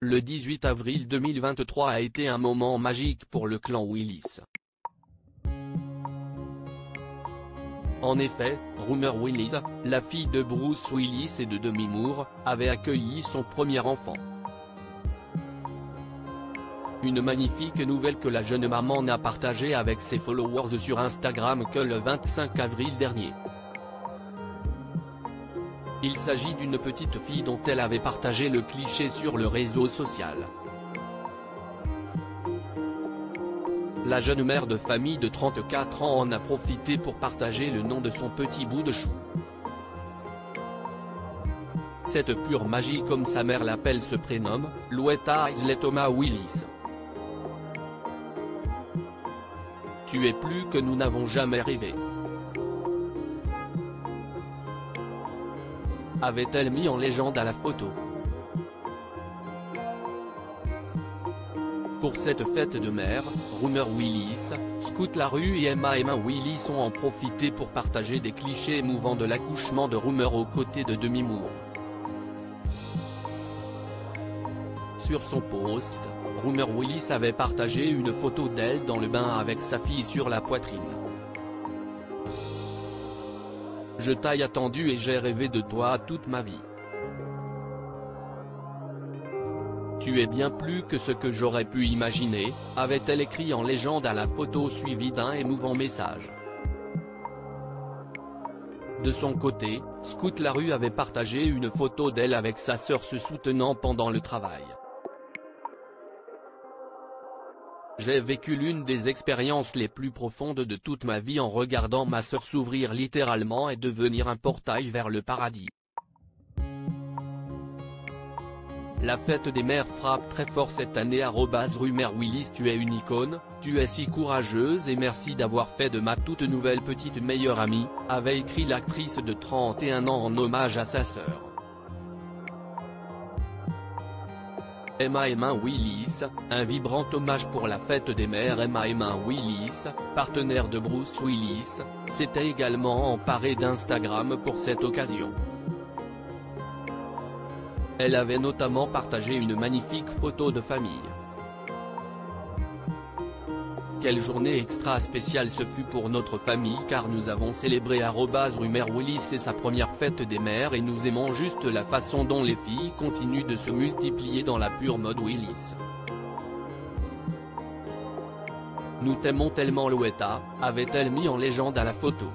Le 18 avril 2023 a été un moment magique pour le clan Willis. En effet, Rumor Willis, la fille de Bruce Willis et de Demi Moore, avait accueilli son premier enfant. Une magnifique nouvelle que la jeune maman n'a partagée avec ses followers sur Instagram que le 25 avril dernier. Il s'agit d'une petite fille dont elle avait partagé le cliché sur le réseau social. La jeune mère de famille de 34 ans en a profité pour partager le nom de son petit bout de chou. Cette pure magie comme sa mère l'appelle se prénomme, Louetta Isley Thomas Willis. Tu es plus que nous n'avons jamais rêvé. Avait-elle mis en légende à la photo Pour cette fête de mère, Rumor Willis, Scout Larue et Emma Emma Willis ont en profité pour partager des clichés émouvants de l'accouchement de Rumor aux côtés de Demi Moore. Sur son post, Rumor Willis avait partagé une photo d'elle dans le bain avec sa fille sur la poitrine. Je t'ai attendu et j'ai rêvé de toi toute ma vie. Tu es bien plus que ce que j'aurais pu imaginer, avait-elle écrit en légende à la photo suivie d'un émouvant message. De son côté, Scout Larue avait partagé une photo d'elle avec sa sœur se soutenant pendant le travail. J'ai vécu l'une des expériences les plus profondes de toute ma vie en regardant ma sœur s'ouvrir littéralement et devenir un portail vers le paradis. La fête des mères frappe très fort cette année à Rumeur Willis tu es une icône, tu es si courageuse et merci d'avoir fait de ma toute nouvelle petite meilleure amie, avait écrit l'actrice de 31 ans en hommage à sa sœur. Emma Emma Willis, un vibrant hommage pour la fête des mères Emma Emma Willis, partenaire de Bruce Willis, s'était également emparée d'Instagram pour cette occasion. Elle avait notamment partagé une magnifique photo de famille. Quelle journée extra spéciale ce fut pour notre famille car nous avons célébré Rumeur Willis et sa première fête des mères et nous aimons juste la façon dont les filles continuent de se multiplier dans la pure mode Willis. Nous t'aimons tellement Louetta, avait-elle mis en légende à la photo.